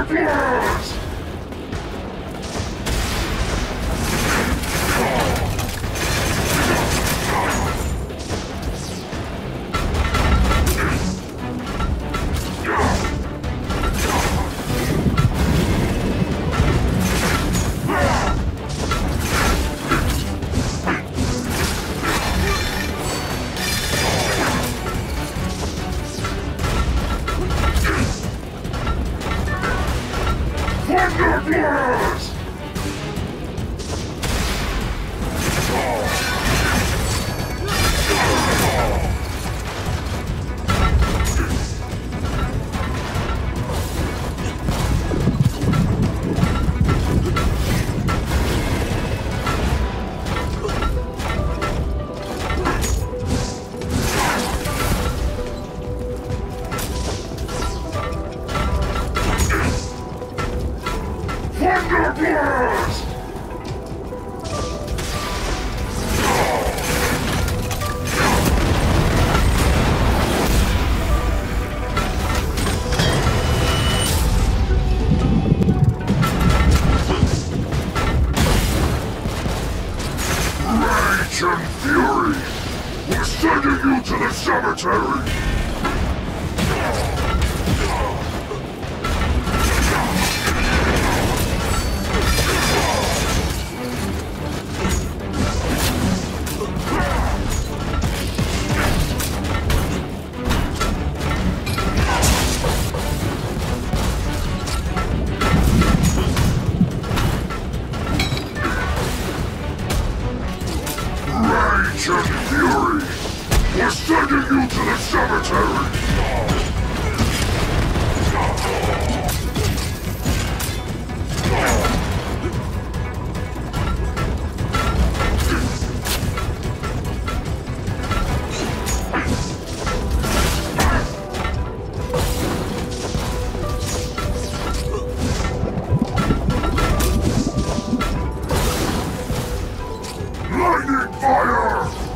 Darkness! 那个嘛 Rage and Fury! We're sending you to the cemetery! And fury! We're sending you to the cemetery! Need fire!